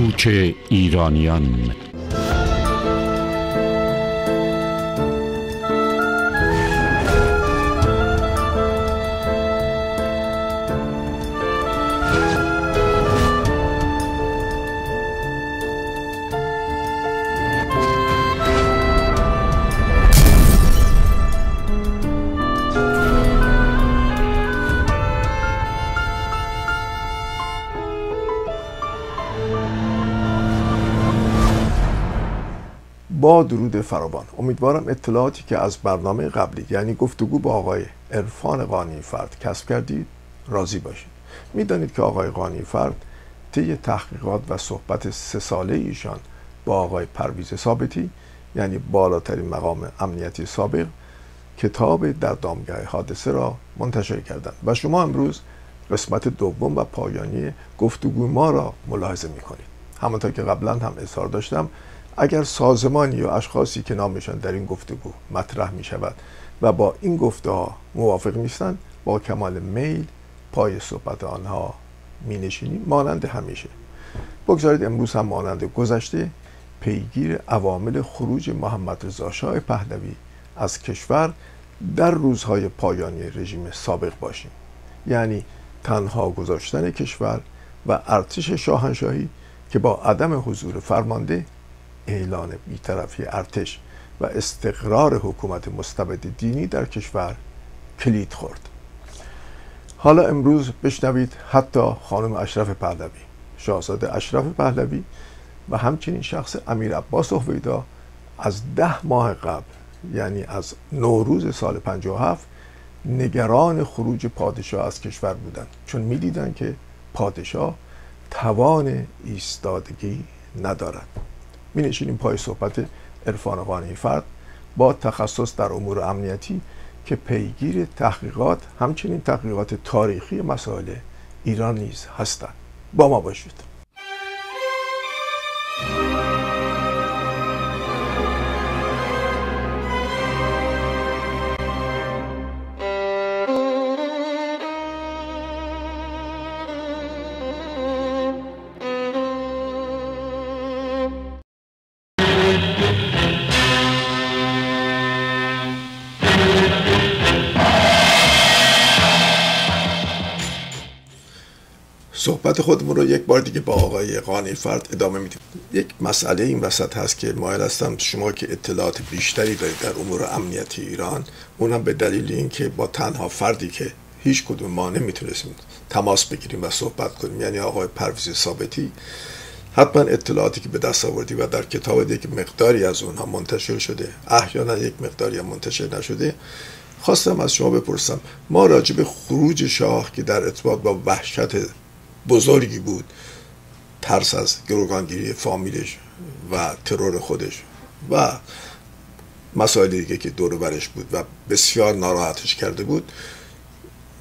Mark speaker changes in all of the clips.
Speaker 1: کوچ ایرانیان.
Speaker 2: درود فراوان. امیدوارم اطلاعاتی که از برنامه قبلی یعنی گفتگو با آقای عرفان قانی فرد کسب کردید راضی باشید. می‌دانید که آقای قانی فرد طی تحقیقات و صحبت سه ساله ایشان با آقای پرویز ثابتی یعنی بالاترین مقام امنیتی سابق کتاب در دامگاه حادثه را منتشر کردند. و شما امروز قسمت دوم و پایانی گفتگو ما را ملاحظه می کنید همانطور که قبلا هم اظهار داشتم اگر سازمانی یا اشخاصی که نامشان در این گفتگو مطرح می شود و با این گفته ها موافق نیستند با کمال میل پای صحبت آنها می نشینیم مانند همیشه. بگذارید امروز هم مانند گذشته پیگیر عوامل خروج محمد رضا شاه پهلوی از کشور در روزهای پایانی رژیم سابق باشیم. یعنی تنها گذاشتن کشور و ارتش شاهنشاهی که با عدم حضور فرمانده اعلان بیطرفی ارتش و استقرار حکومت مستبد دینی در کشور کلید خورد. حالا امروز بشنوید حتی خانم اشرف پهلوی شاهزاده اشرف پهلوی و همچنین شخص امیر عباس از ده ماه قبل یعنی از نوروز سال 57 نگران خروج پادشاه از کشور بودند. چون می‌دیدند که پادشاه توان ایستادگی ندارد. می نشینیم پای صحبت عرفان قانی فرد با تخصص در امور امنیتی که پیگیر تحقیقات همچنین تحقیقات تاریخی مسائل ایران نیز هستند. با ما باشید. صحبت خودمون رو یک بار دیگه با آقای قانی فرد ادامه میدیم. یک مسئله این وسط هست که مایل هستم شما که اطلاعات بیشتری دارید در امور امنیتی ایران اونم به دلیل اینکه با تنها فردی که هیچ کدوم ما نمی‌تونستیم تماس بگیریم و صحبت کنیم یعنی آقای پرویز ثابتی حتما اطلاعاتی که به دست آوردی و در کتاب یک مقداری از اونها منتشر شده احیانا یک مقداری هم منتشر نشده خواستم از شما بپرسم ما راجع به خروج شاه که در ارتباط با وحشت بزرگی بود. ترس از گروگانگیری فامیلش و ترور خودش و مسائل دیگه که دور برش بود و بسیار ناراحتش کرده بود.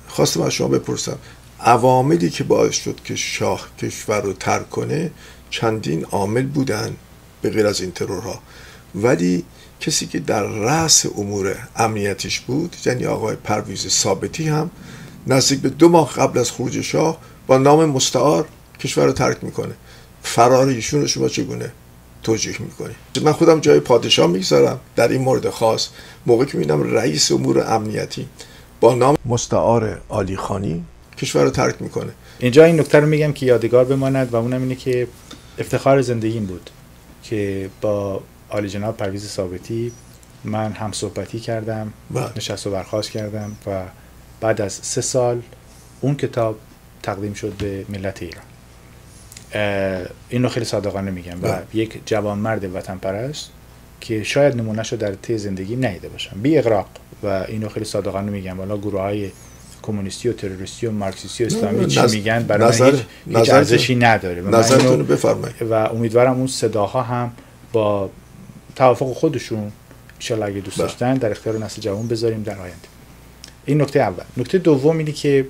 Speaker 2: خواستم از شما بپرسم عواملی که باعث شد که شاه کشور رو ترک کنه چندین عامل بودن به غیر از این ترورها؟ ولی کسی که در رأس امور امنیتش بود یعنی آقای پرویز ثابتی هم نزدیک به دو ماه قبل از خروج شاه با نام مستعار کشور رو ترک می‌کنه. فرار ایشون رو شما چگونه توجیه می‌کنی؟ من خودم جای پادشاه می‌گذارم. در این مورد خاص موقع که می‌بینم رئیس امور امنیتی با نام مستعار علی خانی کشور رو ترک می‌کنه.
Speaker 3: اینجا این نکته رو میگم که یادگار بماند و اونم اینه که افتخار زندگیم بود که با عالی جناب پرویز ثابتی من هم صحبتی کردم نشست و برخواست کردم و بعد از سه سال اون کتاب تقدیم شد به ملت ایران. این رو خیلی صادقانه میگم و یک جوان مرد وطن پرست که شاید نمونهشو در طی زندگی ندیده باشم. بی اقراق و اینو خیلی صادقانه میگم. والا گروه های کمونیستی و تروریستی و مارکسیستی و اسلامی چی میگن؟ برای نظر، هیچ, هیچ ارزشی نداره.
Speaker 2: نظرتون بفرمایید.
Speaker 3: و امیدوارم اون صداها هم با توافق خودشون ان اگه دوست داشتن در اختیار نسل جوان بذاریم در آینده. این نکته اول. نکته دوم اینه که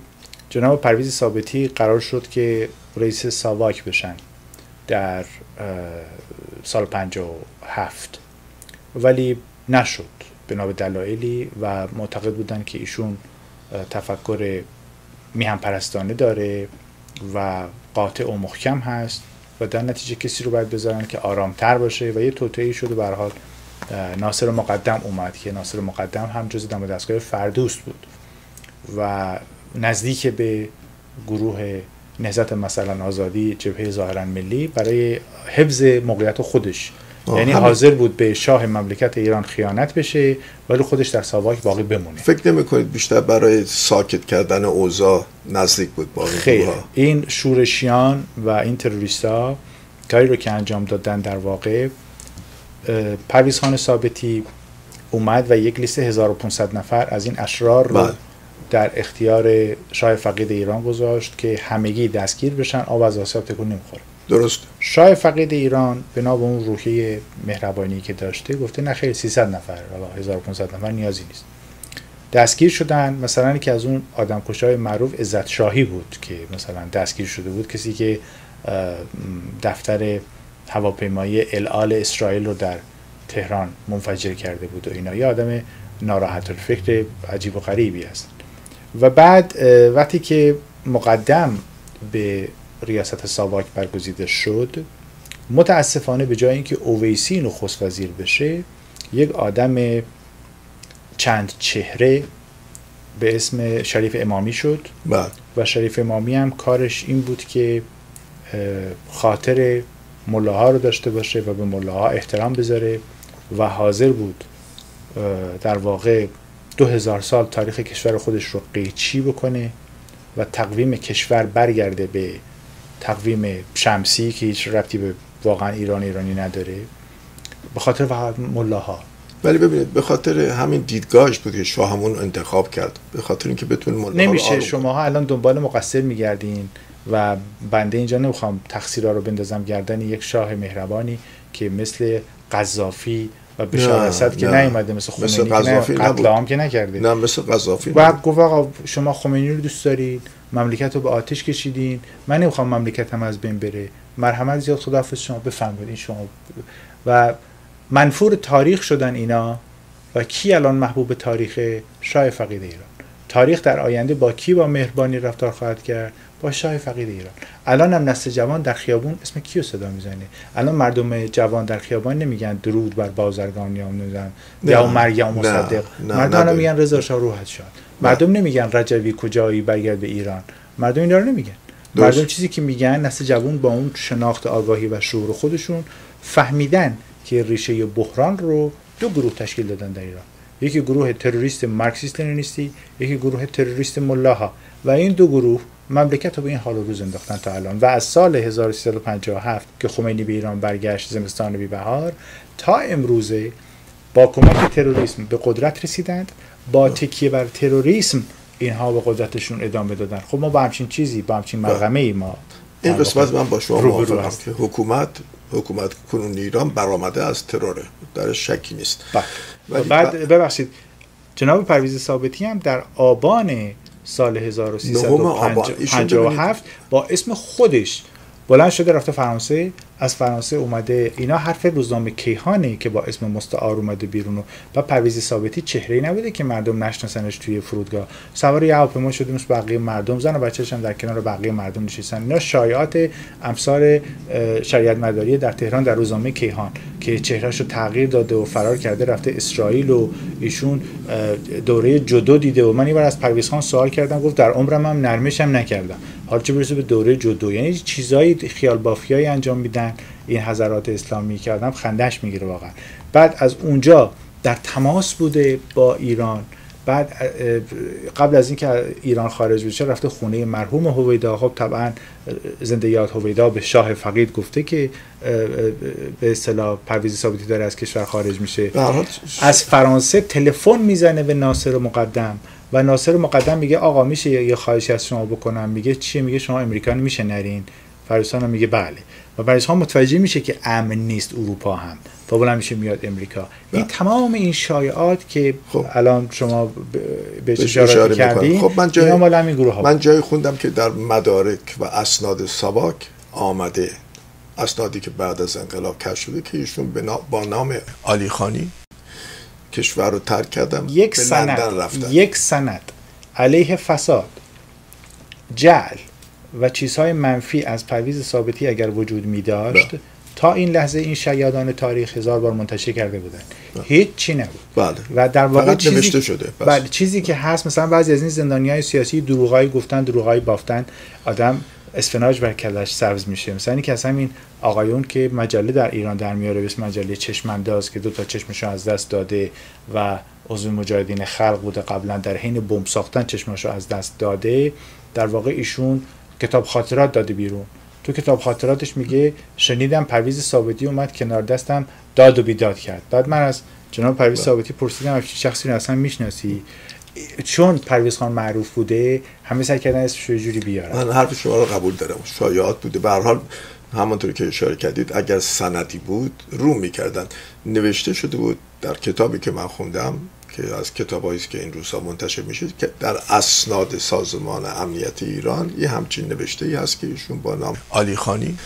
Speaker 3: جناب پرویز ثابتی قرار شد که رئیس ساواک بشن در سال 57 ولی نشد بنا به دلایلی و معتقد بودن که ایشون تفکر میهم پرستانه داره و قاطع و محکم هست و در نتیجه کسی رو باید بذارن که آرامتر باشه و یه توطئه شده به حال ناصر مقدم اومد که ناصر مقدم هم جز دم دستگاه فردوست بود و نزدیک به گروه نهزت مثلا آزادی جبهه ظاهرا ملی برای حفظ موقعیت خودش. یعنی حاضر بود به شاه مملکت ایران خیانت بشه ولی خودش در ساواک باقی بمونه.
Speaker 2: فکر نمی کنید بیشتر برای ساکت کردن اوضاع نزدیک بود با
Speaker 3: خیر. این شورشیان و این تروریستا کاری رو که انجام دادن در واقع پرویز خان ثابتی اومد و یک لیست 1500 نفر از این اشرار رو بله. در اختیار شاه فقید ایران گذاشت که همگی دستگیر بشن آب از آسیاب تکون نمی‌خوره.
Speaker 2: درست.
Speaker 3: شاه فقید ایران بنا به اون روحیه مهربانی که داشته گفته نه خیلی 300 نفر و 1500 نفر نیازی نیست. دستگیر شدن مثلا که از اون آدم های معروف عزت شاهی بود که مثلا دستگیر شده بود کسی که دفتر هواپیمایی الال اسرائیل رو در تهران منفجر کرده بود و اینا. یه آدم ناراحت الفکر عجیب و غریبی است و بعد وقتی که مقدم به ریاست ساواک برگزیده شد متاسفانه به جای اینکه اویسی نخست وزیر بشه یک آدم چند چهره به اسم شریف امامی شد
Speaker 2: بله.
Speaker 3: و شریف امامی هم کارش این بود که خاطر ملاها رو داشته باشه و به ملاها احترام بذاره و حاضر بود در واقع دو هزار سال تاریخ کشور خودش رو قیچی بکنه و تقویم کشور برگرده به تقویم شمسی که هیچ ربطی به واقعا ایران ایرانی نداره به خاطر فقط ملاها.
Speaker 2: ولی ببینید به خاطر همین دیدگاهش بود که شاه همون انتخاب کرد. به خاطر اینکه بتون ملاها
Speaker 3: نمیشه. شماها الان دنبال مقصر میگردین و بنده اینجا نمی‌خوام تقصیرها رو بندازم. گردن یک شاه مهربانی که مثل قذافی و بشار اسد که نیومده مثل خمینی مثل قذافی قتل عام که نکرده
Speaker 2: نه مثل قذافی
Speaker 3: و گفت آقا شما خمینی رو دوست دارید مملکت رو به آتش کشیدین. من نمی‌خوام مملکتم از بین بره. مرحمت زیاد خداحافظ شما بفرمایید شما. و منفور تاریخ شدن اینا. و کی الان محبوب تاریخ؟ شاه فقید ایران. تاریخ در آینده با کی با مهربانی رفتار خواهد کرد؟ با شاه فقید ایران. الان هم نسل جوان در خیابون اسم کیو صدا می‌زنه؟ الان مردم جوان در خیابان نمیگن درود بر بازرگان یا نمی‌دونم یا مریم مصدق. مردم میگن رضا شاه روحت شاد مردم نمیگن رجوی کجایی برگرد به ایران. مردم اینا رو نمیگن. مردم چیزی که میگن نسل جوان با اون شناخت آگاهی و شعور خودشون فهمیدن که ریشه بحران رو دو گروه تشکیل دادن در ایران. یکی گروه تروریست مارکسیست لنینیستی یکی گروه تروریست ملاها. و این دو گروه مملکت رو به این حال و روز انداختن تا الان. و از سال 1357 که خمینی به ایران برگشت زمستان بی بهار تا امروزه با کمک تروریسم به قدرت رسیدند. با تکیه بر تروریسم اینها به قدرتشون ادامه دادن. خب ما با همچین چیزی با همچین مرغمه ای ما
Speaker 2: این قسمت من با شما موافقم. که حکومت حکومت کنون ایران برآمده از تروره. در شکی نیست.
Speaker 3: بله. بعد ببخشید جناب پرویز ثابتی هم در آبان سال 1357 با اسم خودش بلند شده رفته فرانسه. از فرانسه اومده. اینا حرف روزنامه کیهانه که با اسم مستعار اومده بیرون و پرویز ثابتی چهره نبوده که مردم نشناسنش توی فرودگاه. سوار یه هواپیما شده مثل بقیه مردم. زن و بچه‌ش هم در کنار بقیه مردم نشستن. اینا شایعات امثال شریعت مداری در تهران در روزنامه کیهان که چهرهش رو تغییر داده و فرار کرده رفته اسرائیل و ایشون دوره جدو دیده و من این از پرویز خان سوال کردم گفت در عمرم هم نرمشم نکردم. حالا چه برسه به دوره جدو. یعنی چیزایی خیال بافیایی انجام میدن این حضرات اسلامی که آدم خندش می‌گیره واقعا. بعد از اونجا در تماس بوده با ایران. بعد قبل از اینکه ایران خارج بشه رفته خونه مرحوم هویدا. خب طبعا زنده یاد هویدا به شاه فقید گفته که به اصطلاح پرویز ثابتی داره از کشور خارج میشه. از فرانسه تلفن می‌زنه به ناصر مقدم. و ناصر مقدم میگه آقا میشه یه خواهشی از شما بکنم؟ میگه چیه میگه شما امریکانی میشه نرین؟ فریسان میگه بله. و پاریس متوجه میشه که امن نیست اروپا هم. تا بلند میشه میاد امریکا. این تمام این شایعات که خب. الان شما به اشاره کردین
Speaker 2: خب من جای من جای خوندم که در مدارک و اسناد سواک آمده. اسنادی که بعد از انقلاب کش شده که ایشون با نام علی خانی کشور رو ترک کردم
Speaker 3: یک سند یک سند. علیه فساد جعل و چیزهای منفی از پرویز ثابتی اگر وجود می داشت تا این لحظه این شیادان تاریخ هزار بار منتشر کرده بودن هیچ چی نبود.
Speaker 2: بله.
Speaker 3: و در واقع چیزی
Speaker 2: نوشته شده بس.
Speaker 3: بله چیزی که هست مثلا بعضی از این زندانی های سیاسی دروغایی گفتن دروغایی بافتن. آدم اسفناج بر کلش سبز میشه. مثلا اینکه از همین آقایون که مجله در ایران در میاره به اسم مجله چشمانداز که دو تا چشمشو از دست داده و عضو مجاهدین خلق بوده قبلا در حین بمب ساختن چشمشو از دست داده در واقع ایشون کتاب خاطرات داده بیرون. تو کتاب خاطراتش میگه شنیدم پرویز ثابتی اومد کنار دستم داد و بیداد کرد. بعد من از جناب پرویز ثابتی پرسیدم افشین شخصی رو اصلا می‌شناسی؟ چون پرویز خان معروف بوده همه سعی کردن اسمش جوری بیارن.
Speaker 2: من حرف شما رو قبول دارم. شایعات بوده. به هر حال همانطور که اشاره کردید اگر سندی بود رو می‌کردن. نوشته شده بود در کتابی که من خوندم که از کتابایی است که این روزها منتشر میشه که در اسناد سازمان امنیت ایران یه همچین نوشته ای هست که ایشون با نام علی خانی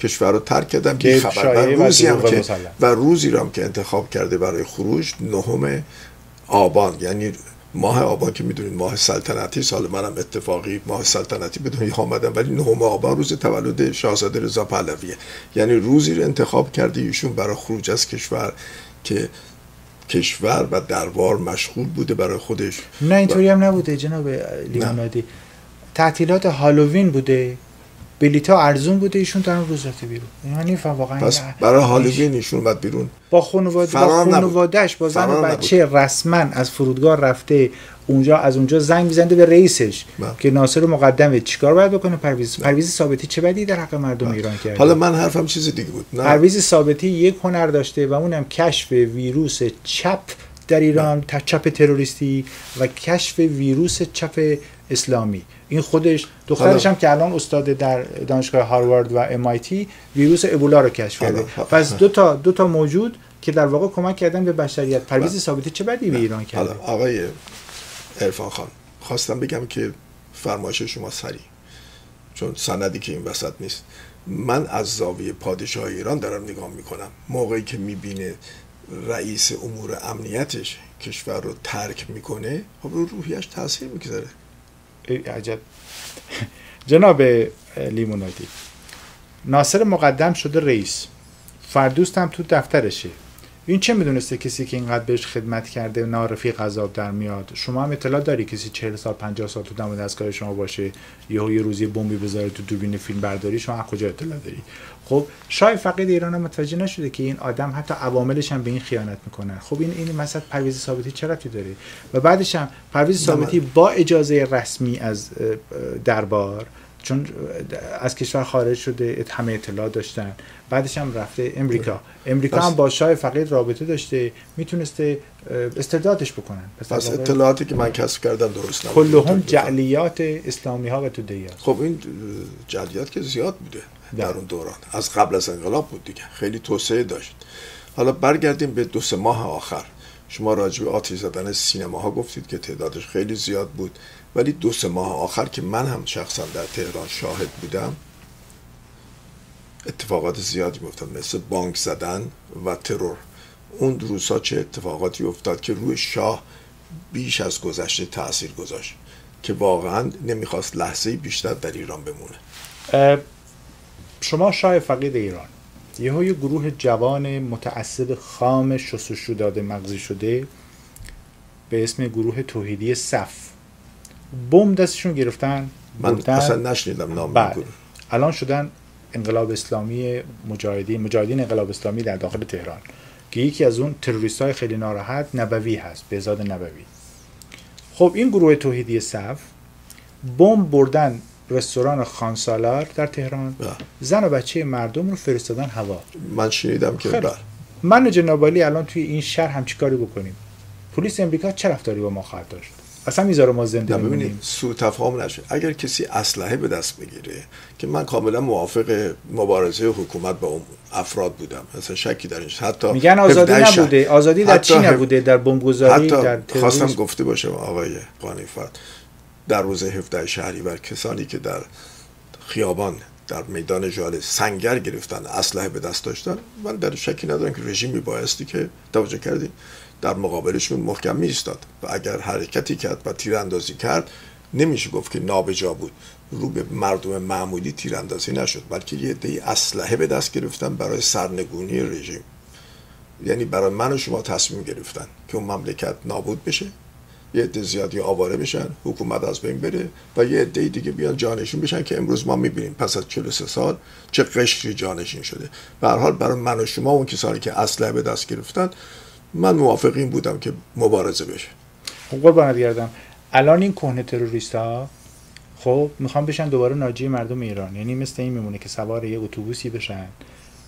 Speaker 2: کشور رو ترک کردن.
Speaker 3: که
Speaker 2: خبر و روزی هم که. و روزی رو هم که انتخاب کرده برای خروج نهم آبان. یعنی ماه آبان که می‌دونید ماه سلطنتی سال منم اتفاقی ماه سلطنتی به دنیا آمدم ولی نهم آبان روز تولد شاهزاده رضا پهلویه. یعنی روزی رو انتخاب کرده ایشون برای خروج از کشور که کشور و دربار مشغول بوده برای خودش.
Speaker 3: نه اینطوری هم نبوده جناب لیمونادی تعطیلات هالووین بوده؟ بلیتا ارزون بوده ایشون در اون روز رفته بیرون. نمیفهمم واقعا.
Speaker 2: پس برای هالووین ایشون اومد بیرون.
Speaker 3: با خانواده با. خانوادهش با زن بچه رسما از فرودگاه رفته اونجا از اونجا زنگ میزنده به رئیسش
Speaker 2: بله.
Speaker 3: که ناصر مقدمه چیکار باید بکنه؟ پرویز پرویز ثابتی چه بدی در حق مردم ایران کرده؟
Speaker 2: حالا من حرفم چیز دیگه بود. نه.
Speaker 3: پرویز ثابتی یک هنر داشته و اونم کشف ویروس چپ در ایران ت- چپ تروریستی و کشف ویروس چپ اسلامی. این خودش دخترش هم که الان استاد در دانشگاه هاروارد و MIT ویروس ابولا رو کشف کرده. پس دو تا دو تا موجود که در واقع کمک کردن به بشریت. پرویز ثابتی چه بدی به ایران کرده؟
Speaker 2: حالا آقای عرفان خان خواستم بگم که فرمایش شما سریع چون سندی که این وسط نیست. من از زاویه پادشاه ایران دارم نگاه می‌کنم. موقعی که می‌بینه رئیس امور امنیتش کشور رو ترک می‌کنه خب رو روحیش تاثیر می‌گذاره.
Speaker 3: عجب. جناب لیمونادی ناصر مقدم شده رئیس. فردوست هم تو دفترشه. این چه می‌دونسته کسی که اینقدر بهش خدمت کرده نارفی غذاب در میاد؟ شما هم اطلاع داری کسی 40 سال 50 سال تو دم دستگاه شما باشه یهو یه روزی بمبی بذاره تو دوربین فیلم برداری شما کجا اطلاع داری؟ خب شاه فقید ایران هم متوجه نشده که این آدم حتی عواملش هم به این خیانت می‌کنن خب این این مثلا پرویز ثابتی چه ربطی داره؟ و بعدش هم پرویز ثابتی با اجازه رسمی از دربار چون از کشور خارج شده همه اطلاع داشتن. بعدش هم رفته امریکا. امریکا
Speaker 2: پس-
Speaker 3: هم با شاه فقید رابطه داشته می‌تونسته استردادش بکنن. پس,
Speaker 2: پس اطلاعاتی که من کسب کردم درست نبود.
Speaker 3: کلهم جعلیات اسلامی ها و تودهی
Speaker 2: خب این جلیات که زیاد بوده در
Speaker 3: بله.
Speaker 2: اون دوران. از قبل از انقلاب بود دیگه. خیلی توسعه داشت. حالا برگردیم به دو سه ماه آخر. شما راجع به آتش زدن سینما ها گفتید که تعدادش خیلی زیاد بود. ولی دو سه ماه آخر که من هم شخصا در تهران شاهد بودم اتفاقات زیادی میافتاد مثل بانک زدن و ترور اون روزها چه اتفاقاتی افتاد که روی شاه بیش از گذشته تاثیر گذاشت که واقعا نمی‌خواست لحظه بیشتر در ایران بمونه
Speaker 3: شما شاه فقید ایران یهو یه گروه جوان متعصب خام شستشو داده مغزی شده به اسم گروه توحیدی صف بم دستشون گرفتن
Speaker 2: من. اصلا نشنیدم نام
Speaker 3: بله
Speaker 2: گروه.
Speaker 3: الان شدن انقلاب اسلامی مجاهدین مجاهدین انقلاب اسلامی در داخل تهران. که یکی از اون تروریست های خیلی ناراحت نبوی هست بهزاد نبوی. خب این گروه توحیدی صف بمب بردن رستوران خانسالار در تهران.
Speaker 2: بله.
Speaker 3: زن و بچه مردم رو فرستادن هوا.
Speaker 2: من شنیدم که
Speaker 3: خیلی.
Speaker 2: بله.
Speaker 3: من و جنابالی الان توی این شهر هم چیکاری بکنیم؟ پلیس امریکا چه رفتاری با ما خواهد داشت؟ اصلا می‌ذاره ما زنده
Speaker 2: ببینید سوء تفاهم نشه. اگر کسی اسلحه به دست بگیره که من کاملا موافق مبارزه حکومت با اون افراد بودم اصلا شکی در این حتی
Speaker 3: میگن آزادی
Speaker 2: 17 شهر-
Speaker 3: نبوده. آزادی در چی نبوده؟ در بمبگذاری در
Speaker 2: حتی
Speaker 3: تروریسم؟
Speaker 2: خواستم گفته باشم آقای قانیفت در روز 17 شهریور کسانی که در خیابان در میدان جاله سنگر گرفتن اسلحه به دست داشتن. من در شکی ندارم که رژیمی بایستی که توجه کردیم در مقابلشون محکم ایستاد و اگر حرکتی کرد و تیراندازی کرد نمیشه گفت که نابجا بود. رو به مردم معمولی تیراندازی نشد بلکه یه عده اسلحه به دست گرفتن برای سرنگونی رژیم. یعنی برای من و شما تصمیم گرفتن که اون مملکت نابود بشه یه عده زیادی آواره بشن حکومت از بین بره و یه عده دیگه بیان جانشین بشن که امروز ما می‌بینیم پس از 43 سال چه قشری جانشین شده. به هر حال برای من و شما اون کسانی که اسلحه به دست گرفتن من موافق این بودم که مبارزه بشه.
Speaker 3: خب قربانت گردم الان این کهنه تروریست ها خب می‌خوام بشن دوباره ناجی مردم ایران. یعنی مثل این میمونه که سوار یه اتوبوسی بشن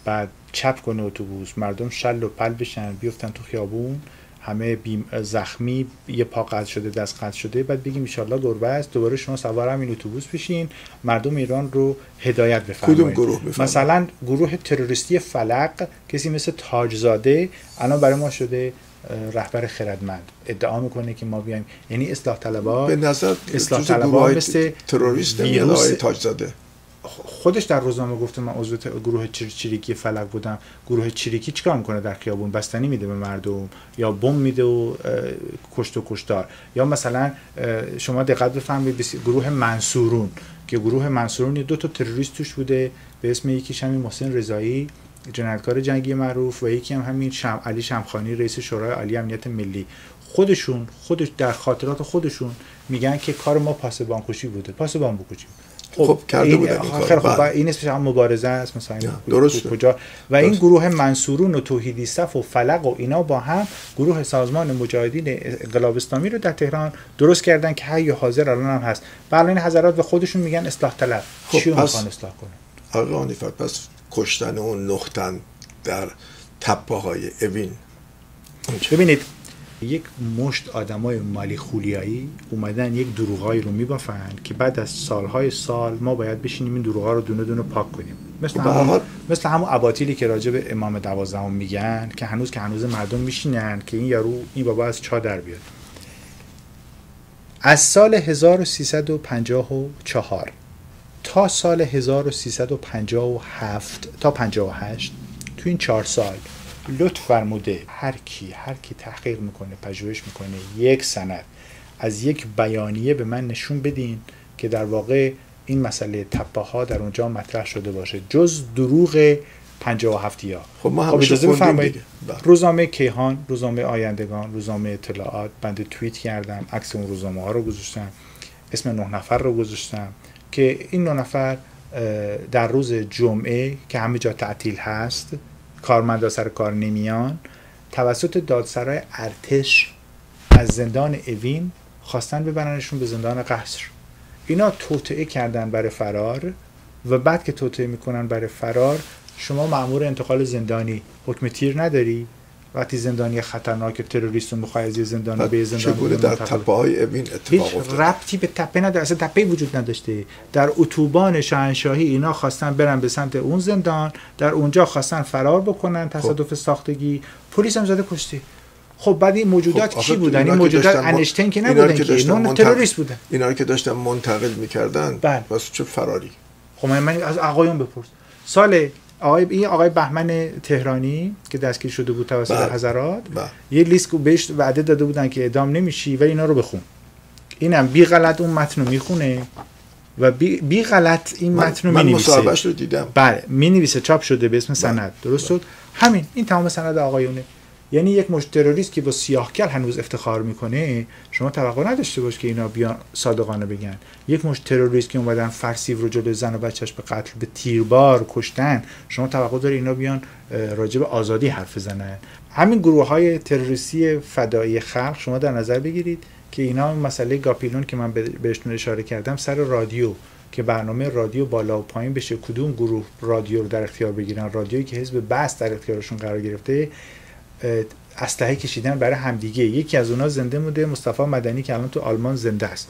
Speaker 3: بعد چپ کنه اتوبوس مردم شل و پل بشن بیفتن تو خیابون. همه بیم زخمی یه پا قطع شده دست قطع شده بعد بگیم ان گربه است. دوباره شما سوار همین اتوبوس بشین. مردم ایران رو هدایت بفرمایید.
Speaker 2: کدوم گروه بفرمایید؟
Speaker 3: مثلا گروه تروریستی فلق کسی مثل تاجزاده الان برای ما شده رهبر خردمند. ادعا می‌کنه که ما بیایم. یعنی اصلاح طلبها
Speaker 2: به نظر
Speaker 3: اصلاح طلبها مثل
Speaker 2: تروریست
Speaker 3: ویروس-
Speaker 2: تاجزاده.
Speaker 3: خودش در روزنامه گفته من عضو گروه چر- چریکی فلک بودم. گروه چریکی چیکار می‌کنه در خیابون؟ بستنی میده به مردم یا بم میده و کشت و کشتار. یا مثلا شما دقت بفرمایید گروه منصورون که گروه منصورون دو تا تروریست توش بوده. به اسم یکیش همین محسن رضایی جنایتکار جنگی معروف و یکی هم همین شم علی شمخانی رئیس شورای عالی امنیت ملی. خودشون خودش در خاطرات خودشون میگن که کار ما پاسبان کشی بوده. پاسبان بکشیم.
Speaker 2: خب، کرده
Speaker 3: این-
Speaker 2: بودن این کار.
Speaker 3: خیلی خب
Speaker 2: بله.
Speaker 3: این اسمش هم مبارزه است مثلا این
Speaker 2: درسته.
Speaker 3: کجا و این. گروه منصورون و توحیدی صف و فلق و اینا با هم گروه سازمان مجاهدین انقلاب اسلامی رو در تهران درست کردن که حی و حاضر الان هم هست بله این حضرات به خودشون میگن اصلاح طلب
Speaker 2: خب،
Speaker 3: چی می‌خوان اصلاح کنن
Speaker 2: آقا پس کشتن اون نختن در تپه های اوین
Speaker 3: ببینید یک مشت آدمای مالی خولیایی اومدن یک دروغایی رو میبافن که بعد از سالهای سال ما باید بشینیم این دروغا رو دونه دونه پاک کنیم. مثل
Speaker 2: خب،
Speaker 3: همون
Speaker 2: حال-
Speaker 3: مثل همون اباطیلی که راجع به امام دوازدهم میگن که هنوز که هنوز مردم میشینن که این یارو این بابا از چا در بیاد. از سال 1354 تا سال 1357 تا 58 تو این چهار سال لطف فرموده هر کی هر کی تحقیق می‌کنه پژوهش می‌کنه یک سند از یک بیانیه به من نشون بدین که در واقع این مسئله تپه ها در اونجا مطرح شده باشه جز دروغ 57 ها
Speaker 2: خب ما
Speaker 3: خب اجازه بفرمایید.
Speaker 2: بله.
Speaker 3: روزنامه کیهان روزنامه آیندگان روزنامه اطلاعات بنده توییت کردم عکس اون روزنامه ها رو گذاشتم اسم نه نفر رو گذاشتم که این نه نفر در روز جمعه که همه جا تعطیل هست کارمندا سر کار نمیان توسط دادسرای ارتش از زندان اوین خواستن ببرنشون به زندان قصر. اینا توطعه کردن برای فرار و بعد که توطعه می‌کنن برای فرار شما مأمور انتقال زندانی حکم تیر نداری؟ وقتی زندانی خطرناک تروریست رو می‌خوای از یه زندانی به یه زندانی
Speaker 2: چگونه در تپه های اوین اتفاق افتاد
Speaker 3: ربطی به تپه نداره. اصلا تپه وجود نداشته. در اتوبان شاهنشاهی اینا خواستن برن به سمت اون زندان در اونجا خواستن فرار بکنن تصادف ساختگی. پلیس هم زده کشته. خب بعد این موجودات
Speaker 2: خب،
Speaker 3: کی بودن؟ این موجودات انشتین که نبودن
Speaker 2: که
Speaker 3: اینا تروریست بودن.
Speaker 2: اینا که داشتن منتقل می‌کردن
Speaker 3: بله.
Speaker 2: بس چه فراری؟
Speaker 3: خب من از آقایون بپرس. سال آقای این آقای بهمن تهرانی که دستگیر شده بود توسط
Speaker 2: بله.
Speaker 3: حضرات
Speaker 2: بله.
Speaker 3: یه لیست بهش وعده داده بودن که اعدام نمیشی ولی اینا رو بخون. اینم بی غلط اون متن رو می‌خونه و بی, بی غلط این
Speaker 2: من,
Speaker 3: متن رو
Speaker 2: من
Speaker 3: می‌نویسه.
Speaker 2: مصاحبهش رو دیدم.
Speaker 3: بله می نویسه چاپ شده به اسم سند. درست شد؟ همین این تمام سند آقایونه. یعنی یک مشت تروریست که با سیاهکل هنوز افتخار می‌کنه شما توقع نداشته باش که اینا بیان صادقانه بگن. یک مشت تروریست که اومدن فرسیو رو جلوی زن و بچهش به قتل به تیربار کشتن شما توقع داری اینا بیان به آزادی حرف بزنن. همین گروه های تروریستی فدایی خلق شما در نظر بگیرید که اینا این مسئله گاپیلون که من به- بهشون اشاره کردم سر رادیو که برنامه رادیو بالا و پایین بشه کدوم گروه رادیو رو در اختیار بگیرن؟ رادیویی که حزب بس در اختیارشون قرار گرفته اسلحه کشیدن برای همدیگه. یکی از اونها زنده مونده مصطفی مدنی که الان تو آلمان زنده است.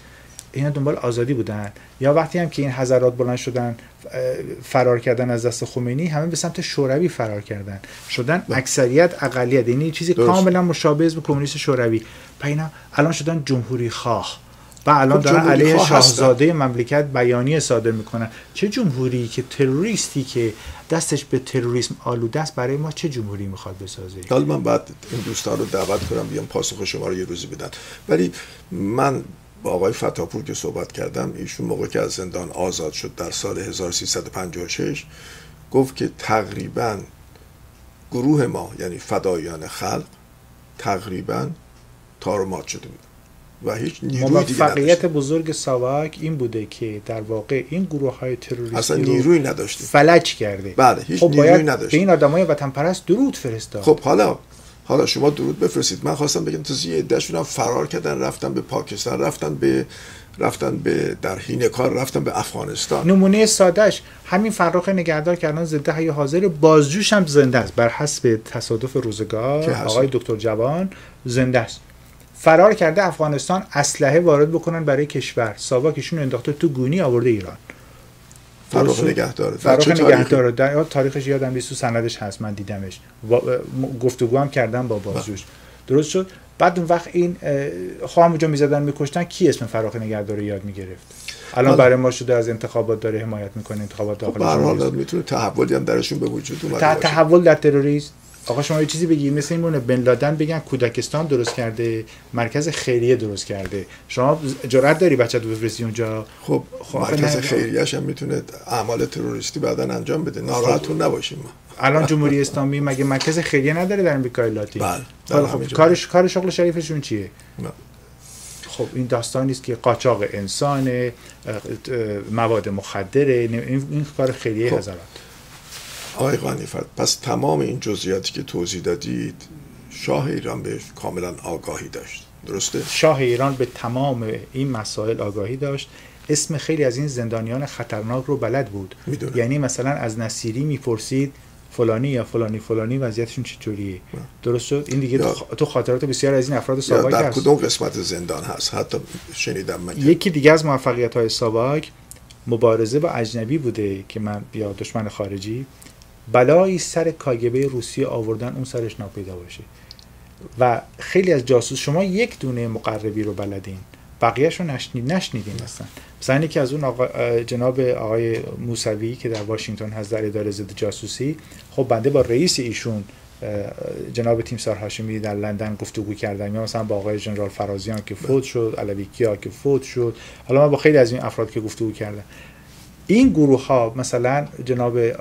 Speaker 3: اینا دنبال آزادی بودن. یا وقتی هم که این حضرات بلند شدن فرار کردن از دست خمینی همه به سمت شوروی فرار کردن. شدن اکثریت اقلیت یعنی چیزی
Speaker 2: درست.
Speaker 3: کاملا مشابه به کمونیست شوروی. و اینا الان شدن جمهوری خواه. و الان
Speaker 2: خب
Speaker 3: دارن علیه
Speaker 2: هستن.
Speaker 3: شاهزاده مملکت بیانیه صادر می‌کنن. چه جمهوری که تروریستی که دستش به تروریسم آلوده است برای ما چه جمهوری می‌خواد بسازه؟
Speaker 2: حالا من بعد این دوستان رو دعوت کنم بیام پاسخ شما رو یه روزی بدن. ولی من با آقای فتاپور که صحبت کردم ایشون موقع که از زندان آزاد شد در سال 1356 گفت که تقریبا گروه ما یعنی فدایان خلق تقریبا تارمات شده بود. و هیچ نیروی دیگه
Speaker 3: موفقیت بزرگ ساواک این بوده که در واقع این گروه های تروریستی
Speaker 2: اصلا نیروی نداشته
Speaker 3: فلج کرده.
Speaker 2: بله هیچ
Speaker 3: خب
Speaker 2: نیروی نداشته
Speaker 3: به این آدمای وطن پرست درود فرستاد.
Speaker 2: خب حالا حالا شما درود بفرستید. من خواستم بگم تازه یه عدهشون هم فرار کردن رفتن به پاکستان رفتن به رفتن به در هینکار رفتن به افغانستان.
Speaker 3: نمونه سادهش همین فرخ نگهدار که الان زنده حی حاضر بازجوش هم زنده است. بر حسب تصادف روزگار. آقای دکتر جوان زنده است. فرار کرده افغانستان اسلحه وارد بکنن برای کشور. ساواکشون انداخته تو گونی آورده ایران؟
Speaker 2: نگهدار در
Speaker 3: فرخ
Speaker 2: چه تاریخی؟
Speaker 3: نگهدار. در یاد تاریخش یادم نیست تو سندش هست من دیدمش. گفتگو هم کردم با بازجوش. درست شد؟ بعد اون وقت این خواهم اونجا می‌زدن میکشتن کی اسم فراخ نگهدار یاد می‌گرفت؟ الان
Speaker 2: بله.
Speaker 3: برای ما شده از انتخابات داره حمایت می‌کنه انتخابات
Speaker 2: خب
Speaker 3: داخل
Speaker 2: حال می‌تونه تحولی هم درشون به وجود اومده.
Speaker 3: تحول در تروریسم؟ آقا شما یه چیزی بگی مثل این مونه بن لادن بگن کودکستان درست کرده مرکز خیریه درست کرده. شما جرأت داری بچه رو بفرستی اونجا؟
Speaker 2: خب
Speaker 3: خب
Speaker 2: مرکز خیریش هم می‌تونه اعمال تروریستی بعدا انجام بده. ناراحتون نباشیم ما.
Speaker 3: الان جمهوری اسلامی مگه مرکز خیریه نداره در امریکای لاتین؟
Speaker 2: بله،
Speaker 3: خب. کارش کار شغل شریفشون چیه. خب این داستان نیست که قاچاق انسان مواد مخدره این کار خیریه
Speaker 2: خب. آقای قانیفت پس تمام این جزئیاتی که توضیح دادید شاه ایران بهش کاملا آگاهی داشت. درسته؟
Speaker 3: شاه ایران به تمام این مسائل آگاهی داشت. اسم خیلی از این زندانیان خطرناک رو بلد بود.
Speaker 2: می‌دونم.
Speaker 3: یعنی مثلا از نصیری می‌پرسید فلانی یا فلانی فلانی وضعیتشون چطوریه؟ درست شد؟ این دیگه
Speaker 2: یا-
Speaker 3: تو خاطرات بسیار از این افراد سابق
Speaker 2: در
Speaker 3: هست
Speaker 2: کدوم قسمت زندان هست؟ حتی شنیدم من
Speaker 3: یکی دیگه از موفقیت های ساواک مبارزه با اجنبی بوده که من یا دشمن خارجی. بلایی سر کاگبه روسیه آوردن اون سرش ناپیدا باشه. و خیلی از جاسوس شما یک دونه مقربی رو بلدین بقیهش رو نشنید نشنیدین اصلا. مثلا یکی از اون آقا جناب آقای موسوی که در واشنگتن هست در اداره ضد جاسوسی خب بنده با رئیس ایشون جناب تیمسار هاشمی در لندن گفتگو کردم یا مثلا با آقای جنرال فرازیان که فوت شد علوی کیا که فوت شد. حالا من با خیلی از این افراد که گفتگو کردم این گروه ها مثلا جناب اه،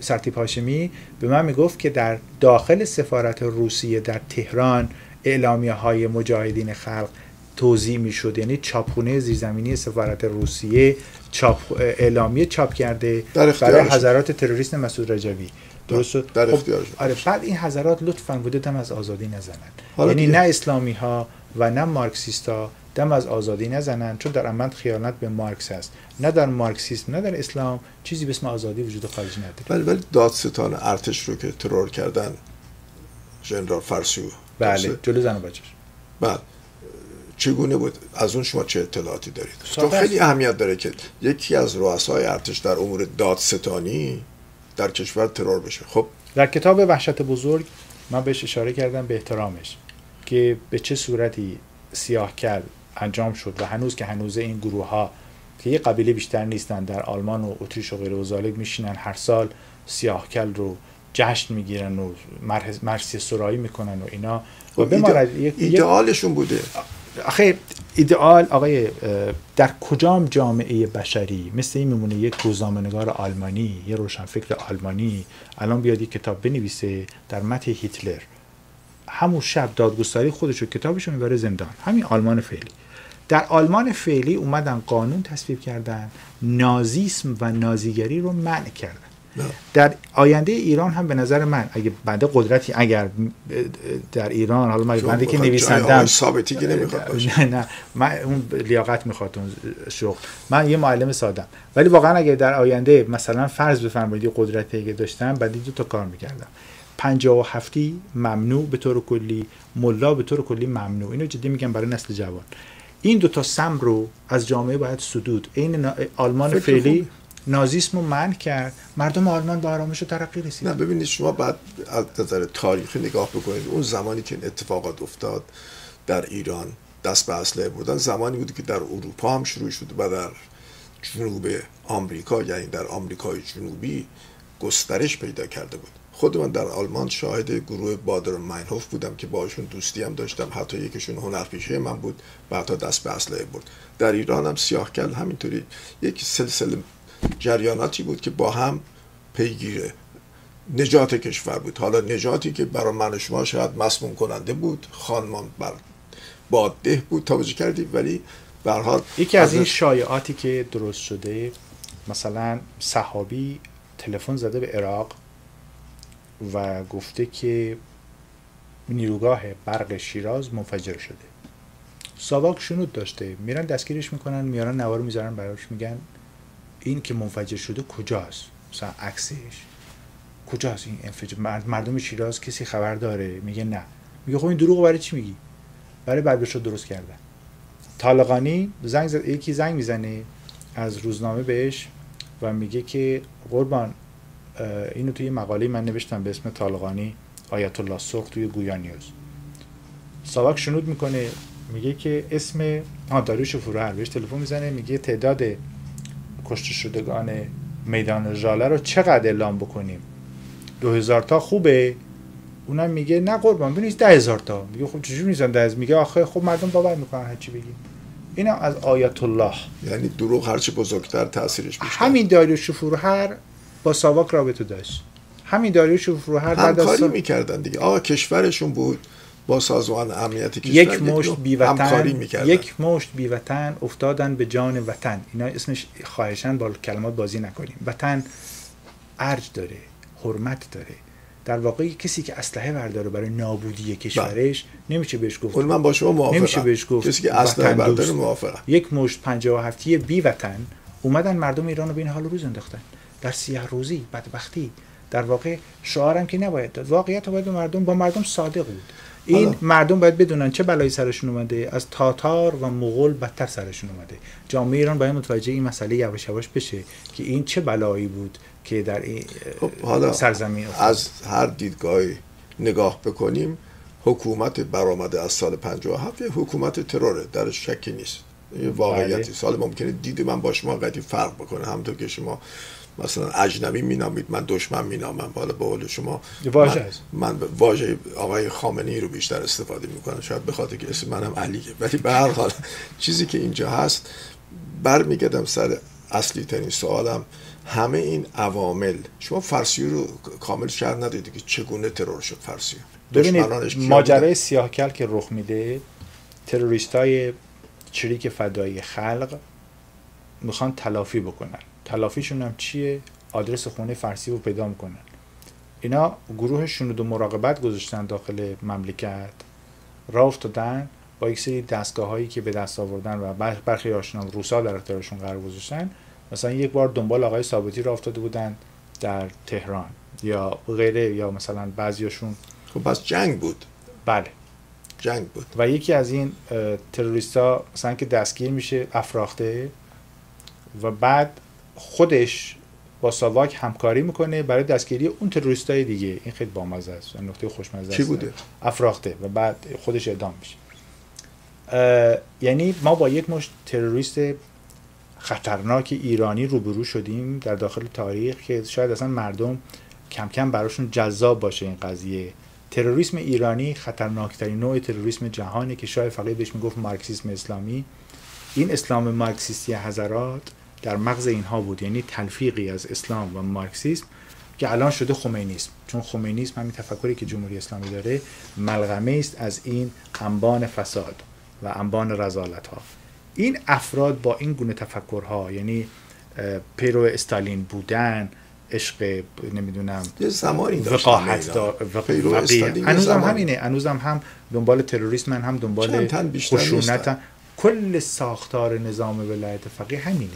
Speaker 3: سرتیپ هاشمی به من می‌گفت که در داخل سفارت روسیه در تهران اعلامیه های مجاهدین خلق توضیح می‌شد یعنی چاپخونه زیرزمینی سفارت روسیه چاپ اعلامیه چاپ کرده
Speaker 2: در.
Speaker 3: برای حضرات تروریست مسعود رجوی درست
Speaker 2: در
Speaker 3: خب،. آره بعد این حضرات لطفا بوده دم از آزادی نزنن
Speaker 2: حالا
Speaker 3: یعنی
Speaker 2: دیگه.
Speaker 3: نه اسلامی ها و نه مارکسیست ها دم از آزادی نزنن چون در عمد خیانت به مارکس هست نه در مارکسیسم نه در اسلام چیزی به اسم آزادی وجود خارجی نداره.
Speaker 2: ولی ولی دادستان ارتش رو که ترور کردن ژنرال فرسو
Speaker 3: بله؟ جلو زن و بچه‌ش.
Speaker 2: بله. چگونه بود؟ از اون شما چه اطلاعاتی دارید؟ تو خیلی
Speaker 3: است.
Speaker 2: اهمیت داره که یکی از رؤسای ارتش در امور دادستانی در کشور ترور بشه. خب.
Speaker 3: در کتاب وحشت بزرگ من بهش اشاره کردم به احترامش که به چه صورتی سیاه کل انجام شد و هنوز که هنوز این گروه ها که یه قبیله بیشتر نیستن در آلمان و اتریش و غیره و میشینن هر سال سیاه کل رو جشن می‌گیرن و مرس- مرسی سرایی می‌کنن و اینا. و
Speaker 2: خب
Speaker 3: بماند
Speaker 2: ایده- ایدئالشون بوده.
Speaker 3: آخه ایدئال آقای در کجام جامعه بشری؟ مثل این میمونه یک روزنامه‌نگار آلمانی یه روشنفکر آلمانی. الان بیاد یک کتاب بنویسه در متن هیتلر. همون شب دادگستری خودش رو کتابش رو می‌بره زندان. همین آلمان فعلی. در آلمان فعلی اومدن قانون تصویب کردن نازیسم و نازیگری رو منع کردن. در آینده ایران هم به نظر من اگه بنده قدرتی اگر در ایران حالا من بنده که نویسندم.
Speaker 2: ثابتی که نمی‌خواد باشه.
Speaker 3: نه نه. من اون لیاقت می‌خواد اون شغل من یه معلم سادم. ولی واقعا اگه در آینده مثلا فرض بفرمایید قدرتی که داشتم بعد دو تا کار می‌کردم. پنجاه و هفتی ممنوع به طور کلی ملا به طور کلی ممنوع. اینو جدی میگم برای نسل جوان. این دو تا سم رو از جامعه باید سدود. این آلمان فعلی. نازیسم رو منع کرد. مردم آلمان به آرامش و ترقی
Speaker 2: نه
Speaker 3: رسید
Speaker 2: ببینید شما بعد از نظر تاریخی نگاه بکنید. اون زمانی که این اتفاقات افتاد در ایران دست به اسلحه بردن زمانی بود که در اروپا هم شروع شد و در جنوب آمریکا یعنی در آمریکای جنوبی گسترش پیدا کرده بود. خود من در آلمان شاهد گروه بادر ماینهوف بودم که باشون دوستی هم داشتم. حتی یکیشون هنرپیشه من بود بعدها دست به اسلحه برد. در ایران هم سیاهکل همینطوری یک سلسله جریاناتی بود که با هم پیگیره نجات کشور بود. حالا نجاتی که برای من و شما شاید مسموم کننده بود خانمان بر باده بود توجه کردی ولی برحال
Speaker 3: یکی از این شایعاتی که درست شده مثلا صحابی تلفن زده به عراق و گفته که نیروگاه برق شیراز منفجر شده. ساواک شنود داشته. میرن دستگیرش می‌کنن میارن نوار می‌ذارن براش میگن این که منفجر شده کجاست؟ مثلا عکسش. کجاست این انفجار؟ مردم شیراز کسی خبر داره؟ میگه نه. میگه خب این دروغ برای چی میگی؟ برای بعد رو درست کردن. طالقانی زنگ زد یکی زنگ می‌زنه از روزنامه بهش و میگه که قربان اینو توی مقاله من نوشتم به اسم طالقانی آیت الله سرخ توی گویا نیوز. ساواک شنود می‌کنه میگه که اسم آ داریوش فروهر بهش تلفن می‌زنه میگه تعداد کشته شدگان میدان ژاله رو چقدر اعلام بکنیم؟ دو هزار تا خوبه؟ اونم میگه نه قربان ببینید ده هزار تا. میگه خب چجوری میزن ده میگه آخه خب مردم باور می‌کنن هرچی بگیم. اینا از آیت الله
Speaker 2: یعنی دروغ هرچی بزرگتر تاثیرش بیشتر.
Speaker 3: همین داریوش فروهر با ساواک رابطه داشت. همین داریوش فروهر
Speaker 2: بعد از کاری می‌کردن دیگه. آقا کشورشون بود با سازمان امنیتی کشور
Speaker 3: یک مشت بیوطن یک مشت بیوطن افتادن به جان وطن. اینا اسمش خواهشن با کلمات بازی نکنیم. وطن ارج داره حرمت داره. در واقع کسی که اسلحه برداره برای نابودی کشورش بله. نمیشه بهش گفت
Speaker 2: من با شما موافقم.
Speaker 3: نمیشه بهش گفت
Speaker 2: کسی که اسلحه برداره موافقم.
Speaker 3: یک مشت 57 بی وطن اومدن مردم ایران رو به این حال روز انداختن. در سیاه روزی بدبختی. در واقع شعارم که نباید داد. واقعیت باید مردم با مردم صادق بود. این مردم باید بدونن چه بلایی سرشون اومده. از تاتار و مغول بدتر سرشون اومده. جامعه ایران باید متوجه این مسئله یواش یواش بشه که این چه بلایی بود. که در این خب حالا سرزمین
Speaker 2: از هر دیدگاهی نگاه بکنیم حکومت برآمده از سال 57 یه حکومت تروره در شکی نیست. یه واقعیتی. بله. سال ممکنه دید من با شما قدی فرق بکنه. همونطور که شما مثلا اجنبی مینامید من دشمن مینامم. حالا به قول شما
Speaker 3: واژه
Speaker 2: من, من واژه آقای خامنه‌ای رو بیشتر استفاده می‌کنم. شاید به خاطر که اسم منم علیه. ولی به هر حال چیزی که اینجا هست برمیگردم سر اصلی ترین سوالم. همه این عوامل شما فرسی رو کامل شهر ندیدید که چگونه ترور شد فرسی
Speaker 3: ببینید ماجرای سیاهکل که رخ میده تروریست های چریک فدایی خلق می‌خوان تلافی بکنن. تلافیشون هم چیه؟ آدرس خونه فرسی رو پیدا می‌کنن. اینا گروه شنود و مراقبت گذاشتن داخل مملکت. راه افتادن با یک سری دستگاه هایی که به دست آوردن و برخی آشنا روسا در اختیارشون قرار گذاشتن. مثلا یک بار دنبال آقای ثابتی را افتاده بودن در تهران یا غیره یا مثلا بعضیاشون
Speaker 2: خب پس جنگ بود.
Speaker 3: بله.
Speaker 2: جنگ بود.
Speaker 3: و یکی از این تروریستا مثلا که دستگیر میشه افراخته و بعد خودش با ساواک همکاری می‌کنه برای دستگیری اون های دیگه. این خیلی بامزه است. نقطه خوشمزه است.
Speaker 2: چی بوده؟
Speaker 3: افراخته و بعد خودش اعدام میشه. یعنی ما با یک مش تروریست خطرناک ایرانی روبرو شدیم در داخل تاریخ که شاید اصلا مردم کم کم براشون جذاب باشه این قضیه. تروریسم ایرانی خطرناکترین نوع تروریسم جهانی که شاید فقط بهش می‌گفت مارکسیسم اسلامی. این اسلام مارکسیستی حضرات در مغز اینها بود یعنی تلفیقی از اسلام و مارکسیسم که الان شده خمینیسم. چون خمینیسم همین تفکری که جمهوری اسلامی داره ملغمه است از این انبان فساد و انبان رزالت ها این افراد با این گونه تفکرها یعنی پیرو استالین بودن عشق نمی‌دونم
Speaker 2: زمانی
Speaker 3: وقاحت هنوزم همینه. هنوزم هم دنبال تروریسم هم دنبال خشونت. کل ساختار نظام ولایت فقیه همینه.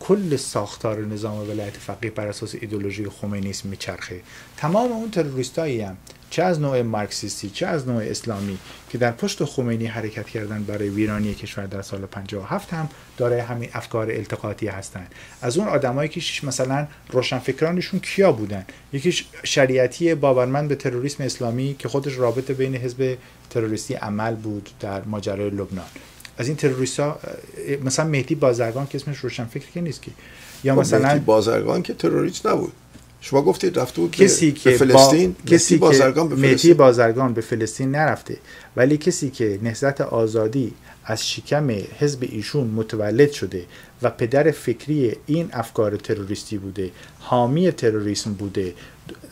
Speaker 3: کل ساختار نظام ولایت فقیه بر اساس ایدولوژی خمینیسم میچرخه. تمام اون تروریستایی هم چه از نوع مارکسیستی چه از نوع اسلامی که در پشت خمینی حرکت کردن برای ویرانی کشور در سال 57 هم داره همین افکار التقاطی هستند. از اون آدمایی که مثلا روشنفکرانشون کیا بودن؟ یکیش شریعتی باورمند به تروریسم اسلامی که خودش رابطه بین حزب تروریستی عمل بود در ماجرای لبنان. از این تروریست ها مثلا مهدی بازرگان که اسمش روشن فکر که نیست که
Speaker 2: یا خب مثلا مهدی بازرگان که تروریست نبود. شما گفتید رفته بود
Speaker 3: کسی
Speaker 2: به,
Speaker 3: که
Speaker 2: فلسطین؟
Speaker 3: با... کسی
Speaker 2: بازرگان به
Speaker 3: مهدی
Speaker 2: فلسطین.
Speaker 3: بازرگان به فلسطین نرفته. ولی کسی که نهضت آزادی از شکم حزب ایشون متولد شده و پدر فکری این افکار تروریستی بوده حامی تروریسم بوده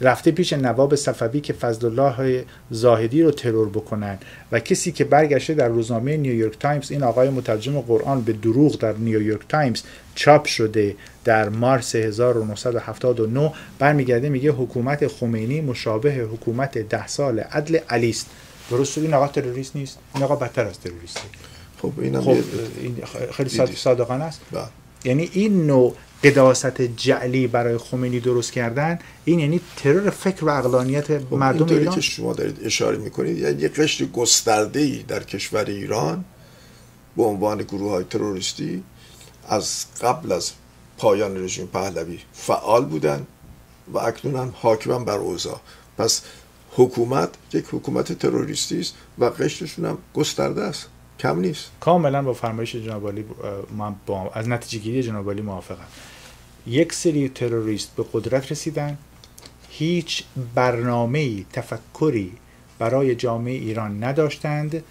Speaker 3: رفته پیش نواب صفوی که فضل الله زاهدی رو ترور بکنن و کسی که برگشته در روزنامه نیویورک تایمز این آقای مترجم قرآن به دروغ در نیویورک تایمز چاپ شده در مارس 1979 برمیگرده میگه حکومت خمینی مشابه حکومت ده سال عدل علی است. درست این آقا تروریست نیست؟ این آقا بدتر از تروریسته.
Speaker 2: خب اینم
Speaker 3: خب این خیلی صادقانه است.
Speaker 2: بله.
Speaker 3: یعنی این نوع قداست جعلی برای خمینی درست کردن این یعنی ترور فکر و عقلانیت
Speaker 2: خب
Speaker 3: مردم ایران؟
Speaker 2: که شما دارید اشاره می‌کنید یعنی یه قشر گسترده ای در کشور ایران به عنوان گروه های تروریستی از قبل از پایان رژیم پهلوی فعال بودن و اکنون هم حاکمن بر اوضاع. پس حکومت یک حکومت تروریستی است و قشرشون هم گسترده است. کم نیست.
Speaker 3: کاملا با فرمایش جناب عالی من با از نتیجه گیری جناب عالی موافقم. یک سری تروریست به قدرت رسیدن. هیچ برنامه‌ای تفکری برای جامعه ایران نداشتند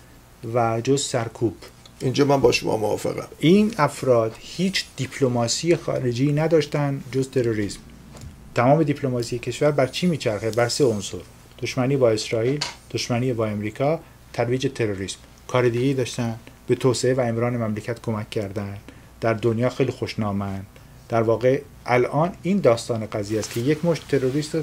Speaker 3: و جز سرکوب.
Speaker 2: اینجا من با شما موافقم.
Speaker 3: این افراد هیچ دیپلماسی خارجی نداشتند جز تروریسم. تمام دیپلماسی کشور بر چی میچرخه؟ بر سه عنصر دشمنی با اسرائیل دشمنی با امریکا ترویج تروریسم. کار دیگه داشتن. به توسعه و امران مملکت کمک کردن. در دنیا خیلی خوشنامند. در واقع الان این داستان قضیه است که یک مشت تروریست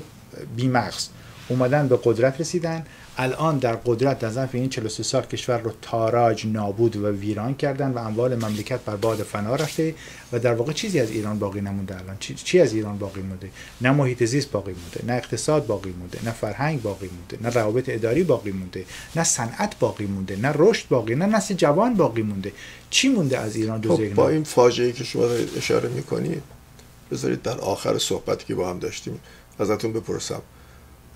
Speaker 3: بیمغز اومدن به قدرت رسیدن. الان در قدرت در ظرف این 43 سال کشور رو تاراج نابود و ویران کردن و اموال مملکت بر باد فنا رفته و در واقع چیزی از ایران باقی نمونده الان. چی, چی از ایران باقی مونده؟ نه محیط زیست باقی مونده نه اقتصاد باقی مونده نه فرهنگ باقی مونده نه روابط اداری باقی مونده نه صنعت باقی مونده نه رشد باقی نه نسل جوان باقی مونده. چی مونده از ایران جز
Speaker 2: خب با؟ این فاجعه که شما اشاره می‌کنید بذارید در آخر صحبتی که با هم داشتیم ازتون بپرسم.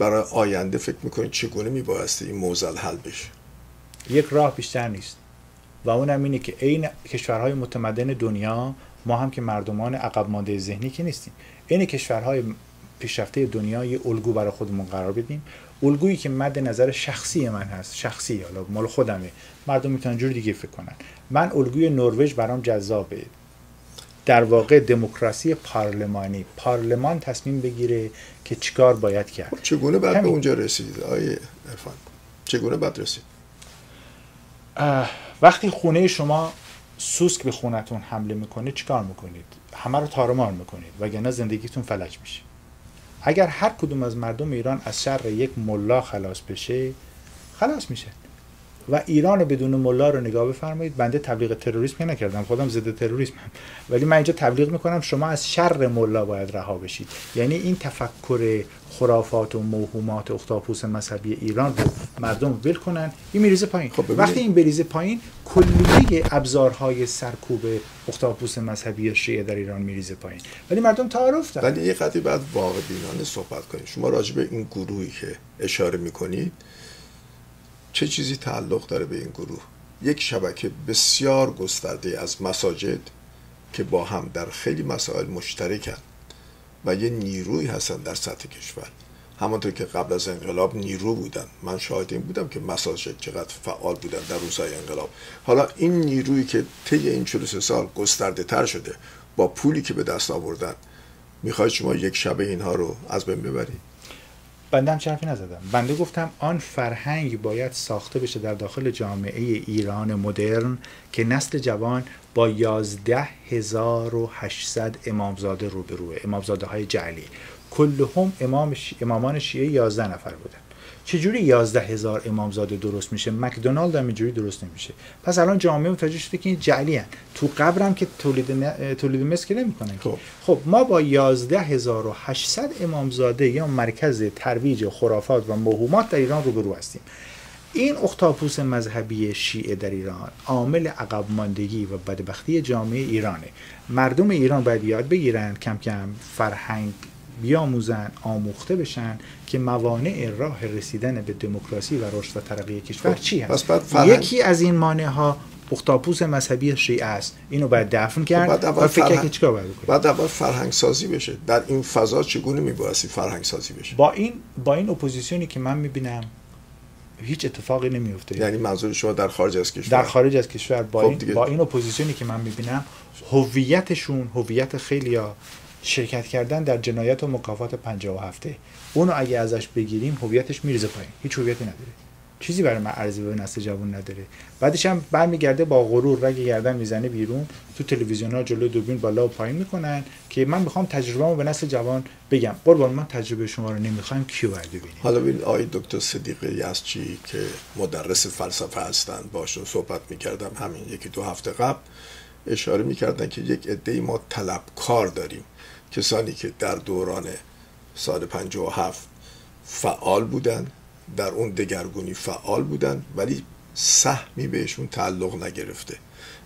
Speaker 2: برای آینده فکر می‌کنید چگونه میبایستی این موزل حل بشه؟
Speaker 3: یک راه بیشتر نیست و اونم اینه که عین کشورهای متمدن دنیا ما هم که مردمان عقب مانده ذهنی که نیستیم عین کشورهای پیشرفته دنیا یه الگو برای خودمون قرار بدیم. الگویی که مد نظر شخصی من هست شخصی حالا مال خودمه. مردم می‌تونن جور دیگه فکر کنن. من الگوی نروژ برام جذابه. در واقع دموکراسی پارلمانی. پارلمان تصمیم بگیره که چیکار باید کرد.
Speaker 2: خب چگونه بعد به. اونجا رسید؟ آیه عرفان چگونه بعد رسید؟
Speaker 3: وقتی خونه شما سوسک به خونتون حمله می‌کنه چیکار می‌کنید؟ همه رو تارمار می‌کنید وگرنه زندگیتون فلج میشه. اگر هر کدوم از مردم ایران از شر یک ملا خلاص بشه خلاص میشه. و ایران بدون ملا رو نگاه بفرمایید. بنده تبلیغ تروریسم که نکردم. خودم ضد تروریسم. ولی من اینجا تبلیغ می‌کنم شما از شر ملا باید رها بشید. یعنی این تفکر خرافات و موهومات اختاپوس مذهبی ایران رو مردم ول کنن. این میریزه پایین.
Speaker 2: خب.
Speaker 3: وقتی این بریزه پایین کلیه ابزارهای سرکوب اختاپوس مذهبی شیعه در ایران میریزه پایین. ولی مردم تعارف دارن.
Speaker 2: ولی یه قدری بعد واقع بینانه صحبت کنیم. شما راجع به این گروهی که اشاره می‌کنید چه چیزی تعلق داره به این گروه؟ یک شبکه بسیار گسترده از مساجد که با هم در خیلی مسائل مشترکن و یه نیروی هستن در سطح کشور. همانطور که قبل از انقلاب نیرو بودن. من شاهد این بودم که مساجد چقدر فعال بودن در روزهای انقلاب. حالا این نیرویی که طی این 43 سال گسترده تر شده با پولی که به دست آوردن می‌خواید شما یک شبه اینها رو از بین ببرید؟
Speaker 3: بنده هم حرفی نزدم. بنده گفتم آن فرهنگ باید ساخته بشه در داخل جامعه ایران مدرن که نسل جوان با 11800 امامزاده روبروه. امامزاده های جعلی. کلهم امام ش... امامان شیعه 11 نفر بودن. چجوری 11 هزار امامزاده درست میشه؟ مکدونالد هم اینجوری درست نمیشه. پس الان جامعه متوجه شده که این جعلی هن. تو قبرم که تولید, ن... تولید مثل که. نمی‌کنن
Speaker 2: خب.
Speaker 3: خب ما با 11800 امامزاده یا مرکز ترویج خرافات و موهومات در ایران روبرو هستیم. این اختاپوس مذهبی شیعه در ایران عامل عقب ماندگی و بدبختی جامعه ایرانه. مردم ایران باید یاد بگیرن کم کم فرهنگ بیاموزن آموخته بشن که موانع راه رسیدن به دموکراسی و رشد و ترقی کشور
Speaker 2: خب،
Speaker 3: چی هست؟ یکی از این مانع ها اختاپوس مذهبی شیعه است. اینو باید دفن کرد
Speaker 2: بعد اول
Speaker 3: و فکر
Speaker 2: فرهنگ-
Speaker 3: چیکار باید بکنه؟
Speaker 2: بعد اول فرهنگ سازی بشه. در این فضا چگونه میبایستی فرهنگ سازی بشه؟
Speaker 3: با این با این اپوزیسیونی که من می‌بینم هیچ اتفاقی نمیفته
Speaker 2: یعنی منظور شما در خارج از کشور؟
Speaker 3: در خارج از کشور با
Speaker 2: خب
Speaker 3: این
Speaker 2: دیگه.
Speaker 3: با این اپوزیسیونی که من می‌بینم هویتشون هویت خیلیا شرکت کردن در جنایت و مکافات 57 اونو اگه ازش بگیریم هویتش میریزه پایین. هیچ هویتی نداره. چیزی برای من ارزی به نسل جوان نداره. بعدش هم برمیگرده با غرور رگ گردن می‌زنه بیرون. تو تلویزیون ها جلو دوربین بالا و پایین می‌کنن که من می‌خوام تجربه‌مو به نسل جوان بگم. قربان ما تجربه شما رو نمی‌خوایم. کیو باید ببینیم؟
Speaker 2: حالا ببین آقای دکتر صدیق یزچی که مدرس فلسفه هستند باشون صحبت می‌کردم همین یکی دو هفته قبل. اشاره می‌کردن که یک عده ما طلبکار داریم. کسانی که در دوران سال 57 فعال بودن در اون دگرگونی فعال بودن ولی سهمی بهشون تعلق نگرفته.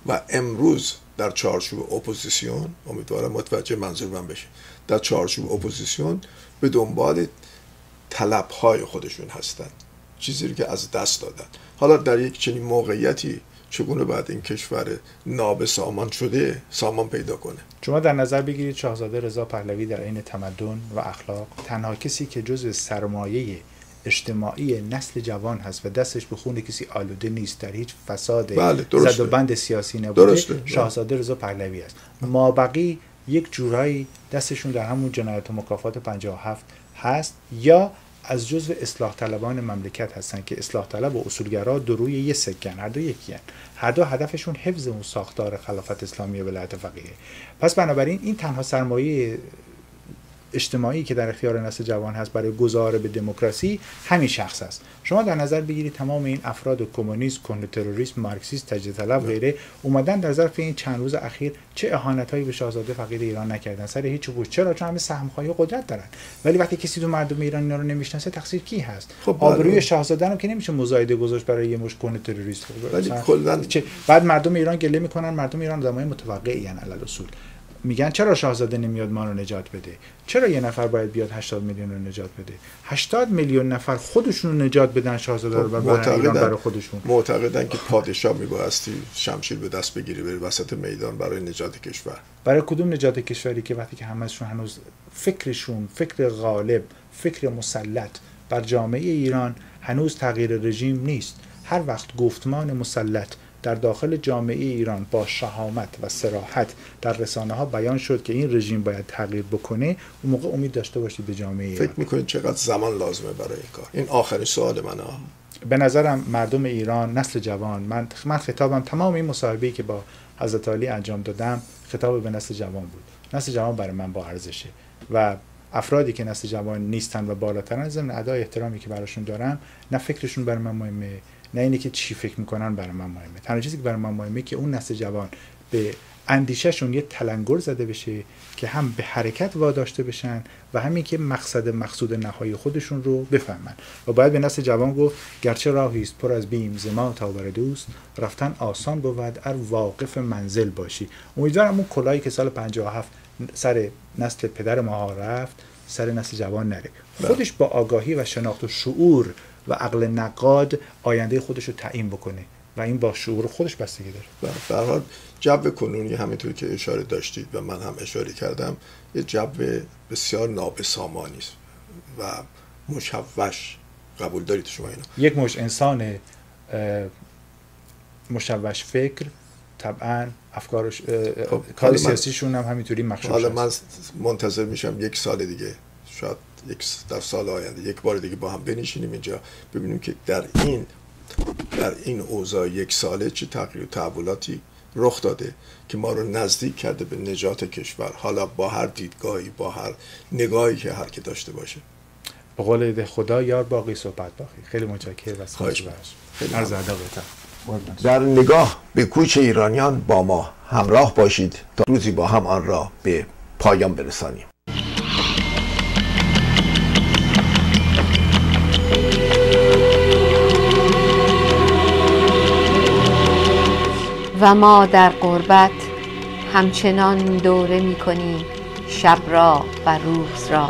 Speaker 2: و امروز در چارچوب اپوزیسیون امیدوارم متوجه منظور من بشه در چارچوب اپوزیسیون به دنبال طلبهای خودشون هستند چیزی رو که از دست دادن. حالا در یک چنین موقعیتی چگونه باید این کشور ناب سامان شده سامان پیدا کنه
Speaker 3: شما در نظر بگیرید شاهزاده رضا پهلوی در عین تمدن و اخلاق تنها کسی که جز سرمایه اجتماعی نسل جوان هست و دستش به خون کسی آلوده نیست در هیچ فساد
Speaker 2: بله،.
Speaker 3: زد و بند سیاسی نبوده
Speaker 2: درسته.
Speaker 3: شاهزاده رضا پهلوی است ما بقی یک جورایی دستشون در همون جنایت و مکافات 57 هست یا از جزو اصلاح طلبان مملکت هستن که اصلاح طلب و اصولگرا دو روی یه سکن هر دو یکی. هر دو هدفشون حفظ اون ساختار خلافت اسلامی ولایت فقیه پس بنابراین این تنها سرمایه اجتماعی که در اختیار نسل جوان هست برای گذار به دموکراسی همین شخص است. شما در نظر بگیرید تمام این افراد کمونیست کهنه تروریست مارکسیست تجدید طلب غیره اومدن در ظرف این چند روز اخیر چه اهانتهایی به شاهزاده فقید ایران نکردن؟ سر هیچ بود چرا؟ چون همه سهمخواهی قدرت دارن. ولی وقتی کسی تو مردم ایران اینا رو نمی‌شناسه تقصیر کی هست؟
Speaker 2: خب، بله.
Speaker 3: آبروی شاهزاده رو که نمیشه مزایده گذاشت برای یه مش کهنه تروریست
Speaker 2: ولی کلاً-
Speaker 3: بعد مردم ایران گله می‌کنن مردم ایران آدمای متوقعی ان علل اصول. میگن چرا شاهزاده نمیاد ما رو نجات بده؟ چرا یه نفر باید بیاد 80 میلیون رو نجات بده؟ 80 میلیون نفر خودشون رو نجات بدن شاهزاده رو برای برای خودشون.
Speaker 2: معتقدن که پادشاه میبایستی شمشیر به دست بگیری بری وسط میدان برای نجات کشور.
Speaker 3: برای کدوم نجات کشوری که وقتی که همشون هنوز فکرشون فکر غالب فکر مسلط بر جامعه ایران هنوز تغییر رژیم نیست. هر وقت گفتمان مسلط در داخل جامعه ایران با شهامت و سراحت در رسانه ها بیان شد که این رژیم باید تغییر بکنه اون موقع امید داشته باشید به جامعه ایران.
Speaker 2: فکر می‌کنید چقدر زمان لازمه برای این کار؟ این آخرین سوال من ها
Speaker 3: به نظرم مردم ایران نسل جوان من من خطابم تمام این مصاحبه‌ای که با حضرت علی انجام دادم خطاب به نسل جوان بود. نسل جوان برای من با ارزشه و افرادی که نسل جوان نیستن و بالاترن ضمن ادای احترامی که براشون دارم نه فکرشون برای من مهمه نه اینی که چی فکر می‌کنن برای من مهمه. تنها چیزی که برای من مهمه که اون نسل جوان به اندیشهشون یه تلنگر زده بشه که هم به حرکت واداشته بشن و همین که مقصد مقصود نهایی خودشون رو بفهمن. و باید به نسل جوان گفت گرچه راهی است پر از بیم زما تا بر دوست رفتن آسان بود ار واقف منزل باشی. امیدوارم اون کلاهی که سال 57 سر نسل پدر ما رفت سر نسل جوان نره. خودش با آگاهی و شناخت و شعور و عقل نقاد آینده خودش رو تعیین بکنه و این با شعور خودش بستگی داره
Speaker 2: هر حال جو کنونی همینطور که اشاره داشتید و من هم اشاره کردم یه جو بسیار نابسامانی است و مشوش قبول دارید شما اینو
Speaker 3: یک مش انسان مشوش فکر طبعا افکارش
Speaker 2: خب،
Speaker 3: کار سیاسیشون هم همینطوری مخشوش
Speaker 2: حالا. من منتظر میشم یک سال دیگه شاید یک در سال آینده یک بار دیگه با هم بنشینیم اینجا ببینیم که در این در این اوضاع یک ساله چه تغییر و تحولاتی رخ داده که ما رو نزدیک کرده به نجات کشور. حالا با هر دیدگاهی با هر نگاهی که هر که داشته باشه.
Speaker 3: به قول خدا یار باقی صحبت باقی. خیلی متشکرم از
Speaker 2: خواهش
Speaker 3: عرض.
Speaker 2: در نگاه به کوچ ایرانیان با ما همراه باشید تا روزی با هم آن را به پایان برسانیم.
Speaker 4: و ما در قربت همچنان دوره می کنیم شب را و روز را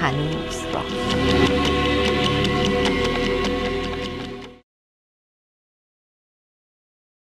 Speaker 4: هنوز را.